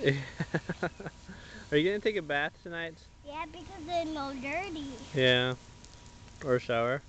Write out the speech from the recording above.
Are you gonna take a bath tonight? Yeah, because they're all dirty. Yeah. Or shower.